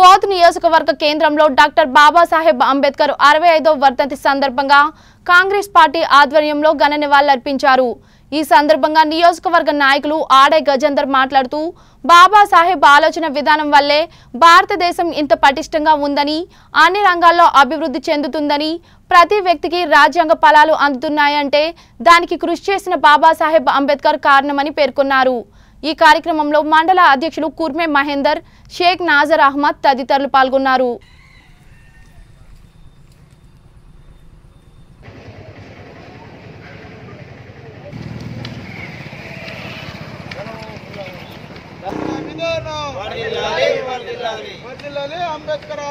పోత్ నియోజకవర్గ కేంద్రంలో డాక్టర్ బాబాసాహెబ్ అంబేద్కర్ అరవై ఐదో వర్ధంతి సందర్భంగా కాంగ్రెస్ పార్టీ ఆధ్వర్యంలో ఘన నివాళులర్పించారు. ఈ సందర్భంగా నియోజకవర్గ నాయకులు ఆడే గజేందర్ మాట్లాడుతూ బాబాసాహెబ్ ఆలోచన విధానం వల్లే భారతదేశం ఇంత పటిష్టంగా ఉందని అన్ని రంగాల్లో అభివృద్ధి చెందుతుందని ప్రతి వ్యక్తికి రాజ్యాంగ ఫలాలు అందుతున్నాయంటే దానికి కృషి చేసిన బాబాసాహెబ్ అంబేద్కర్ కారణమని పేర్కొన్నారు. ఈ కార్యక్రమంలో మండల అధ్యక్షులు కుర్మే మహేందర్ షేక్ నాజర్ అహ్మద్ తదితరులు పాల్గొన్నారు. విధానం. వర్ధిల్లాలి అంబేద్కర్